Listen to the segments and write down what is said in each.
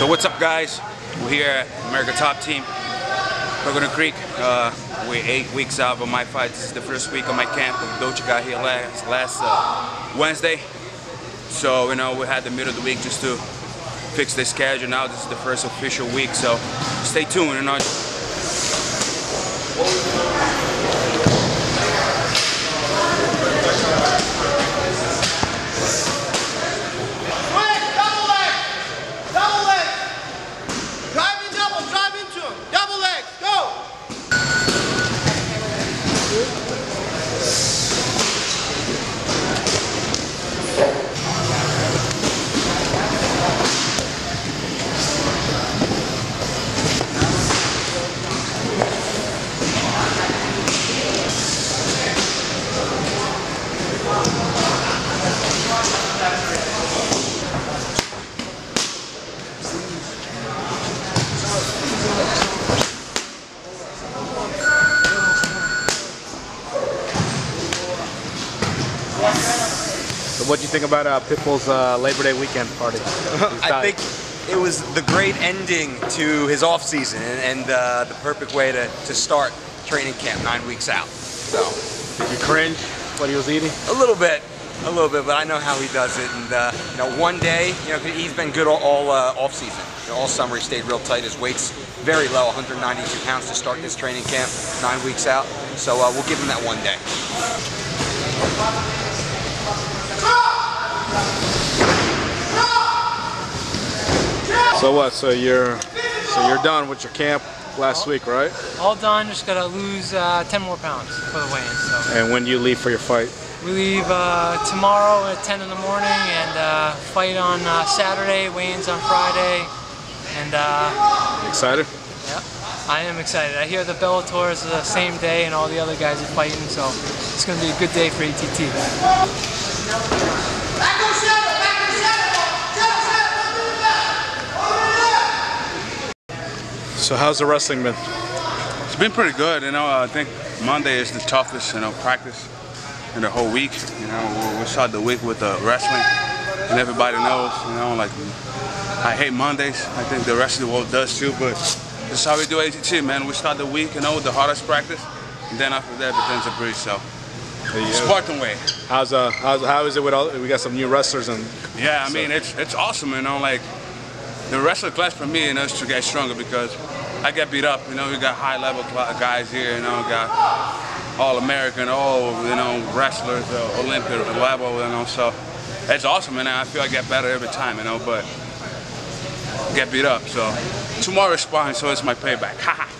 So what's up guys? We're here at America Top Team, Coconut Creek. Uh, we're eight weeks out of my fight. This is the first week of my camp. Docha got here last, last uh, Wednesday. So, you know, we had the middle of the week just to fix the schedule. Now this is the first official week, so stay tuned. You know. Quick, double leg! Double leg! Drive in double, drive into him. Double leg, go! So what do you think about uh, Pitbull's uh, Labor Day weekend party? I think it was the great ending to his off season and, and uh, the perfect way to, to start training camp nine weeks out. So Did you cringe what he was eating? a little bit, a little bit, but I know how he does it. And uh, you know, one day, you know, he's been good all, all uh, off season. You know, all summer he stayed real tight. His weight's very low, 192 pounds to start this training camp, nine weeks out. So uh, we'll give him that one day. So what? So you're so you're done with your camp last week, right? All done, just gotta lose uh, 10 more pounds for the weigh-in. So And when do you leave for your fight? we leave uh, tomorrow at 10 in the morning and uh, fight on uh, Saturday, weigh-ins on Friday, and uh, Excited? yeah, I am excited. I hear the Bellator is the same day and all the other guys are fighting, so it's gonna be a good day for ATT. So how's the wrestling been? It's been pretty good. You know, I think Monday is the toughest, you know, practice in the whole week. You know, we, we start the week with the wrestling, and everybody knows, you know, like I hate Mondays. I think the rest of the world does too, but this is how we do ATT, man. We start the week, you know, with the hardest practice, and then after that, it everything's a breeze. So, Spartan way. How's uh how's, how is it with all? We got some new wrestlers and Yeah, I mean it's it's awesome, you know. Like the wrestler class for me, you know, is to get stronger because I get beat up. You know, we got high level guys here. You know, got all American, all you know wrestlers, uh, Olympic level. You know, so it's awesome, and I feel I get better every time. You know, but get beat up. So tomorrow is sparring, so it's my payback. Haha.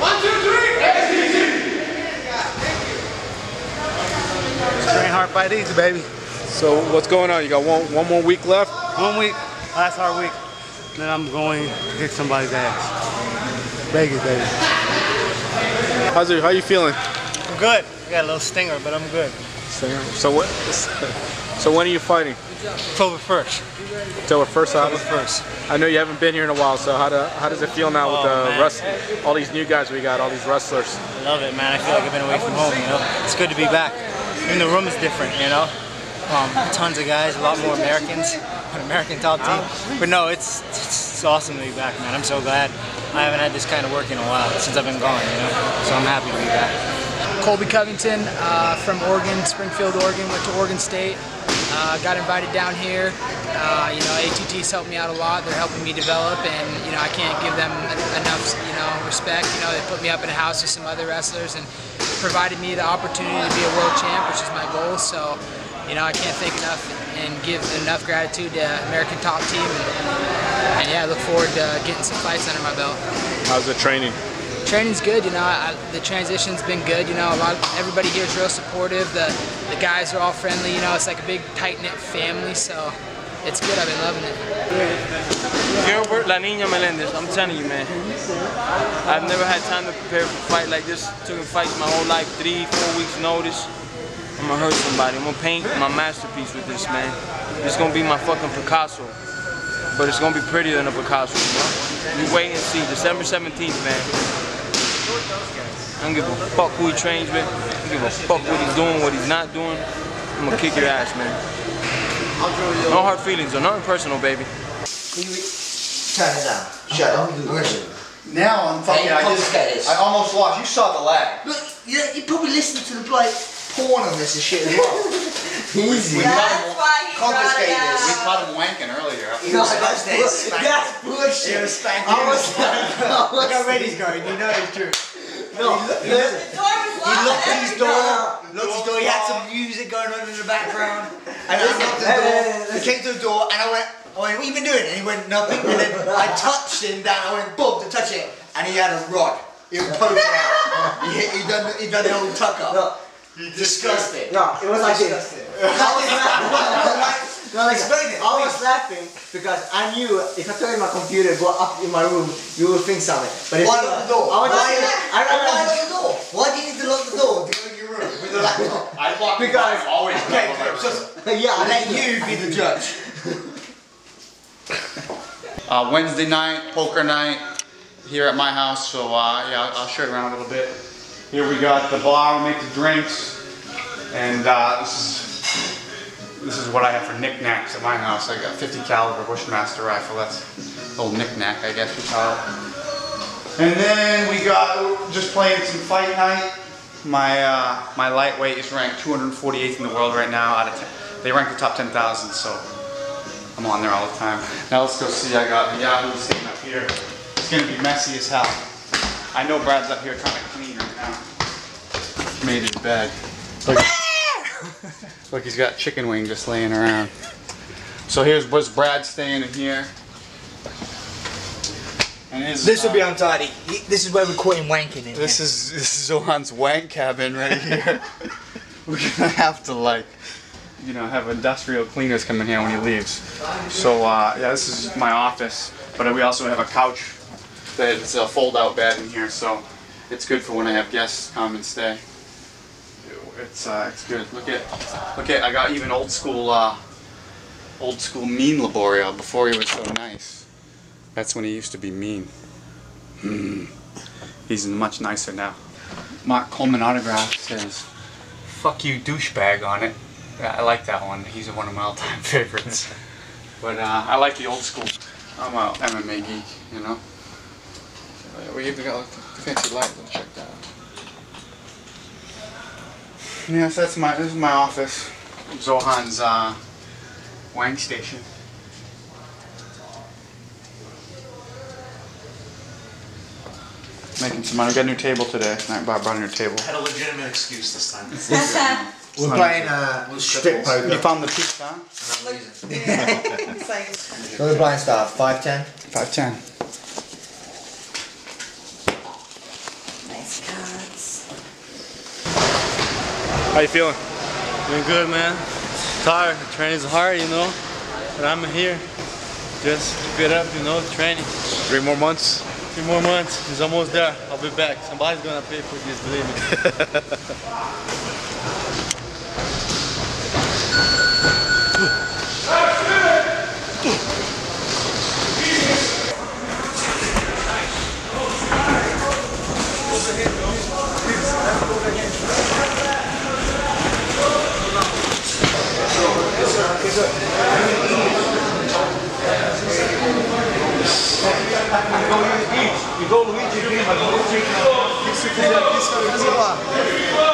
One, two, three! Train easy, baby. so what's going on? You got one one more week left. One week, last hard week, then I'm going to kick somebody's ass. Vegas, baby. How's it? How you feeling? I'm good. I got a little stinger, but I'm good. So what? So when are you fighting? October 1st. October first. October 1st. I know you haven't been here in a while. So how do, how does it feel now with Oh, the man. rest? All these new guys we got, all these wrestlers. I love it, man. I feel like I've been away from home, you know? It's good to be back. Even the room is different, you know? Um, tons of guys, a lot more Americans, an American top team. But no, it's, it's awesome to be back, man. I'm so glad. I haven't had this kind of work in a while since I've been gone, you know? So I'm happy to be back. Colby Covington uh, from Oregon, Springfield, Oregon. Went to Oregon State. Uh, got invited down here. Uh, you know, ATT's helped me out a lot. They're helping me develop, and you know, I can't give them enough, you know, respect. You know, they put me up in a house with some other wrestlers and provided me the opportunity to be a world champ, which is my goal. So, you know, I can't thank enough and give enough gratitude to American Top Team. And, and yeah, I look forward to getting some fights under my belt. How's the training? training's good. You know, I, the transition's been good. You know, a lot. Everybody here is real supportive. The the guys are all friendly. You know, it's like a big tight knit family. So, it's good. I've been loving it. Gilbert La Nina Melendez, I'm telling you, man. I've never had time to prepare for a fight like this. Took fights my whole life, three, four weeks notice. I'm gonna hurt somebody. I'm gonna paint my masterpiece with this, man. It's gonna be my fucking Picasso. But it's gonna be prettier than a Picasso, you know? You wait and see. December 17th, man. I don't give a fuck who he trains with. I don't give a fuck what he's doing, what he's not doing. I'm gonna kick your ass, man. No hard feelings or nothing personal, baby. Turn it down. Shut up. Listen. Now I'm fucking. Hey, I, confiscate just, this. I almost lost. You saw the lag. Look, you, you probably listened to the bloke porn on this and shit as well. Easy. We That's him, why he confiscate this. We caught him wanking earlier. No, that's, that's, that's bullshit. He was spanking. I was, I was, Look how red he's going. You know it's true. No, he, he, he locked his door. Locked his door. He had some music going on in the background. And I locked the door. He came to the door, and I went, Oh, I went, what you been doing? And he went, nothing. And then I touched him down. I went, boom, to touch it, and he had a rod. He was poking out. He, hit, he done, he done the old tuck up. No. Disgusting. No, it was like this. Disgusting. No, like, Explain it, I was laughing because I knew if I turn my computer go up in my room, you will think something. But if Why you- lock the door? I was Why, just, I, why I, lock the door? Why do you need to lock the door to go in your room with the laptop? I locked Because- always Okay, cover my room. so yeah, I I let you be the judge. Uh, Wednesday night, poker night, here at my house. So uh, yeah, I'll, I'll show you around a little bit. Here we got the bar, we make the drinks, and uh, this is this is what I have for knickknacks at my house. I got 50 caliber Bushmaster rifle. That's a little knickknack, I guess you call it. And then we got just playing some fight night. My uh, my lightweight is ranked 248th in the world right now. Out of 10. They rank the top 10,000, so I'm on there all the time. Now let's go see. I got the Yahoo sitting up here. It's gonna be messy as hell. I know Brad's up here trying to clean right now. Made his bed. Look, look, he's got chicken wing just laying around. So here's what's Brad staying in here. And his, This will be uh, untidy. He- This is where we caught him wanking in This is this is Zohan's wank cabin right here. We're gonna have to like, you know, have industrial cleaners come in here when he leaves. So uh, yeah, this is my office, but we also have a couch that's a fold-out bed in here, so it's good for when I have guests come and stay. It's uh, it's good. Look at look at I got even old school uh, old school mean Liborio before he was so nice. That's when he used to be mean. Hmm. He's much nicer now. Mark Coleman autograph says, fuck you douchebag on it. Yeah, I like that one. He's one of my all-time favorites. but uh, I like the old school. I'm a MMA geek, you know. We even got like, the fancy light. Let's check that out. Yes, that's my, this is my office. Zohan's uh, wank station. Making some money. We got a new table today. I brought a new table. I had a legitimate excuse this time. We're playing uh, strip poker. You found the piece, huh? So we're playing stuff. Five ten. Five ten. Nice cards. How you feeling? Doing good, man. Tired. Training's hard, you know. But I'm here. Just keep it up, you know, training. Three more months. Three more months. It's almost there. I'll be back. Somebody's gonna pay for this, believe me. Igual o Luigi Lima, Luigi Lima. O que você fez aqui, você vai fazer lá.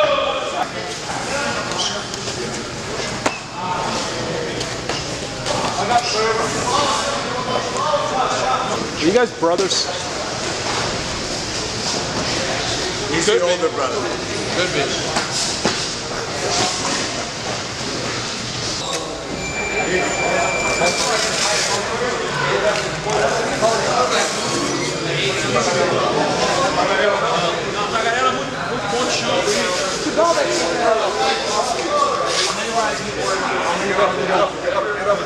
Are you guys brothers? He's the older brother. Could be. We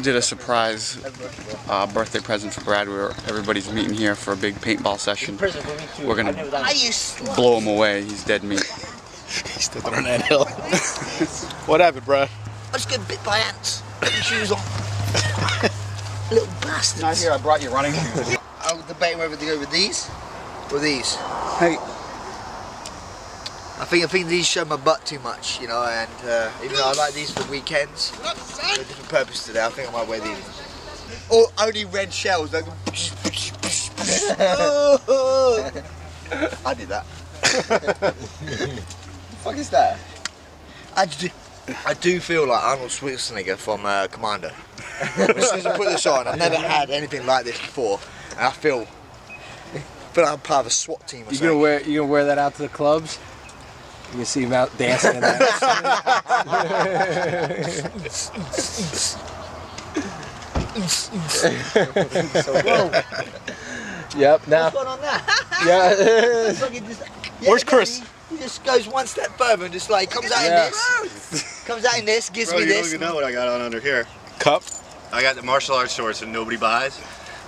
did a surprise uh, birthday present for Brad. We were, everybody's meeting here for a big paintball session. We're gonna I used blow him away. He's dead meat. He's still on that hill. what happened, bro? I just get bit by ants. Put your shoes on. Little bastards. Not here. I brought you running shoes. I was debating whether to go with these or these. Hey. I think I think these show my butt too much, you know, and uh, even though I like these for weekends, for a different purpose today, I think I might wear these. Or only red shells. Like, I did that. fuck is that? I do, I do feel like Arnold Schwarzenegger from uh, Commando. as soon as I put this on, I've never had anything like this before, and I feel, I feel like I'm part of a SWAT team or You something. gonna wear you gonna wear that out to the clubs? You can see him out dancing in that. yep. Now. What's going on there? Yeah. It's like it just- Where's Chris? He, he just goes one step further and just like comes out Yeah. in this, comes out in this, gives Bro, me you don't this. even know what I got on under here. Cup. I got the martial arts shorts that nobody buys,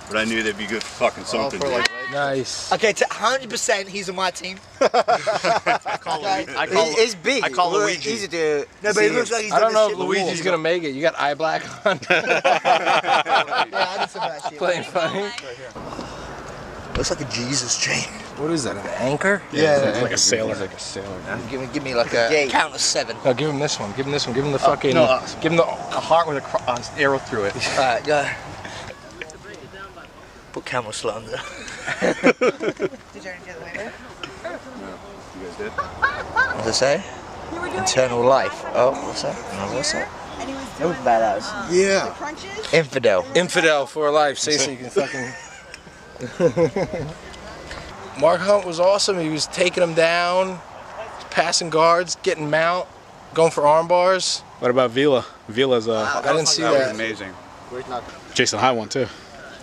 but I knew they'd be good for fucking something. dude. Nice. Okay, to 100% he's on my team. I call Okay. Luigi. I call, He- He's big. I call We're Luigi. Easy to. No, but see it looks like he's I don't know if shit Luigi's before. gonna make it. You got eye black on. Yeah, I did some of that shit. Playing funny. Looks like a Jesus chain. What is that? An anchor? Yeah. like a sailor. like a sailor. Give me, give me like a Gate. count of seven. No, give him this one. Give him this one. Give him the fucking. no, uh, give him the. A heart with a cro- uh, arrow through it. Alright, go. Put camel slot under. You the other way No, you guys did? What's it say? Internal life. Oh, what's that? No, what's that? That was badass. Yeah. Infidel. Infidel for life. Say so you can fucking. Mark Hunt was awesome. He was taking them down, passing guards, getting mount, going for arm bars. What about Vila? Vila's uh, I didn't see That was that. amazing. Jason High one too.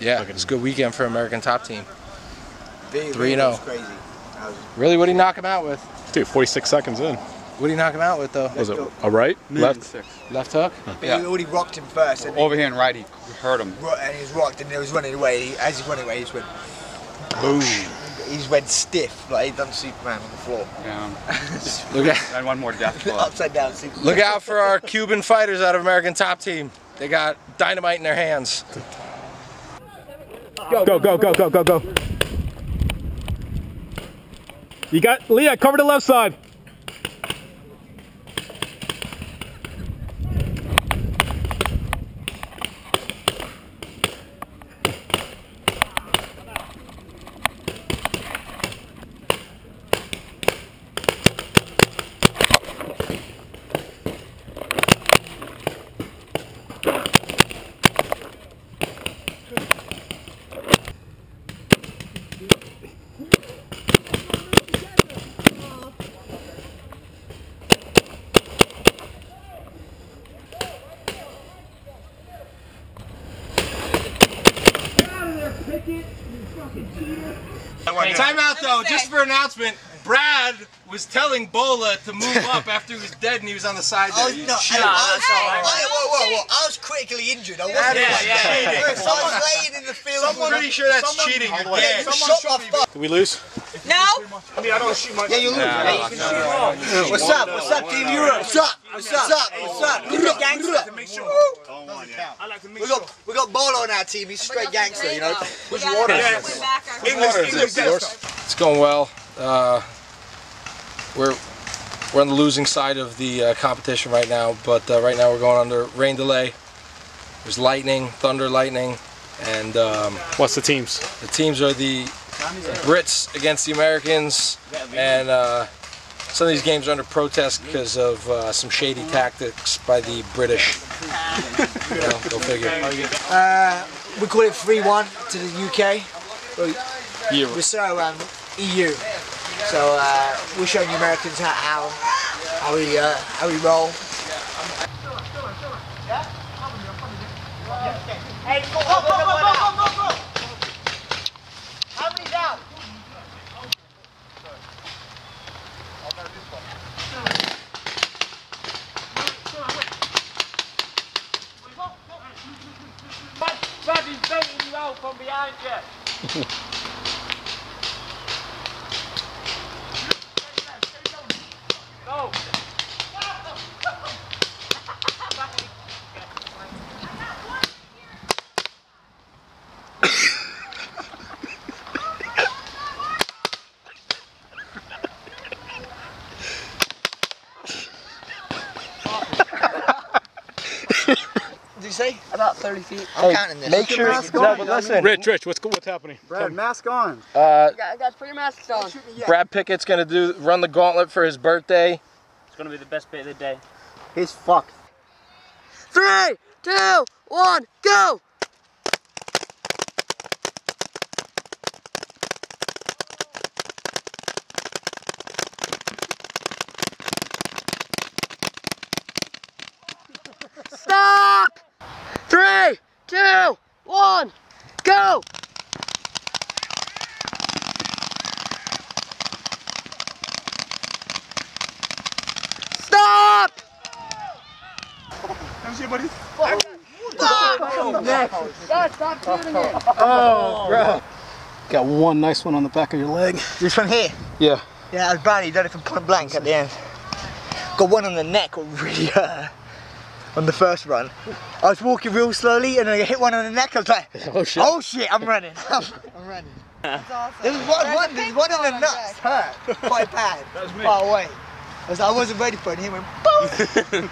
Yeah, it's a good weekend for American top team. Three 3-0. Crazy. Really, what did he knock him out with? Dude, 46 seconds in. What did he knock him out with though? Was it a right? Left? Six. Left hook? But he already rocked him first, and, Over here and right, he hurt him. and he was rocked, and he was running away. He, as he's running away, he just went boom. He's went stiff, like he done Superman on the floor. Yeah. Look out! And one more death blow. Upside down Superman. Look out for our Cuban fighters out of American top team. They got dynamite in their hands. Go, go, go, go, go, go. You got Leah, cover the left side. Time out though, just for announcement. Brad was telling Bola to move up after he was dead and he was on the side there. Oh, no, shit. I, I, was, I, whoa, whoa, whoa. I was critically injured. I wasn't Yeah, like yeah, cheating. yeah. So I laying in the field. I'm pretty sure that's cheating. You're dead. You shot my fuck. Did we lose? No? I mean, I don't shoot my. Yeah, you lose. Yeah, Yeah, you can shoot. What's up? What's up, Team Europe? What's up? What's up? What's up? What's up? Gangster. All one, yeah. I like to make We got we got Bolo on our team. He's straight gangster, you know. Where's your water? English, English desktop. It's going well. Uh, we're we're on the losing side of the uh, competition right now, but uh, right now we're going under rain delay. There's lightning, thunder, lightning, and um, What's the teams? the teams are the Brits against the Americans, and uh, some of these games are under protest because of uh, some shady tactics by the British. you know, go figure. Uh, we call it 3-1 to the UK. Well, We're so um, EU. So uh, we're showing the Americans how how, how we uh, how we roll. Hey, go, go, go, go, go, go, go. How many's out? lines yet. Go. Did you say? About 30 feet. I'm counting this. Make sure. No, but listen. Rich, Rich, what's what's happening? Brad, mask on. Uh, Guys, put your masks on. Brad Pickett's gonna do run the gauntlet for his birthday. It's gonna be the best bit of the day. He's fucked. Three, two, one, go! Stop! Three, two, one, go! Stop! How's your buddy? Guys, stop! Oh, bro. Got one nice one on the back of your leg. This one here? Yeah. Yeah, that was Brady. He done it from point blank at the end. Got one on the neck, what really hurt. Uh, on the first run. I was walking real slowly and I hit one on the neck. I was like, Oh shit. oh shit, I'm running. I'm, I'm running. There was one, one, there was one on the nuts, hurt, quite bad, far away. I, was, I wasn't ready for it, and he went boom.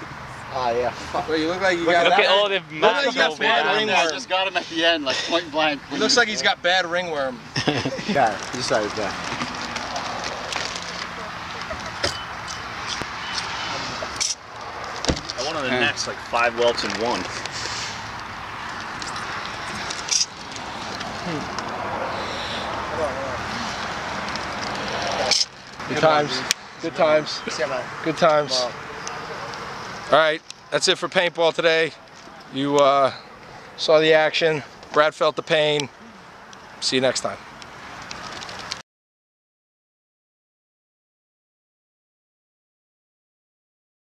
Oh yeah. Wait, you look like you Look, got look at all the Look like masks you got over bad there. ringworm. just got him at the end, like point blank. He looks like he's got bad ringworm. Yeah, you decided that. I went on the next like five welts in one. Good times. Good times. Good times. All right, that's it for paintball today. You uh, saw the action. Brad felt the pain. See you next time.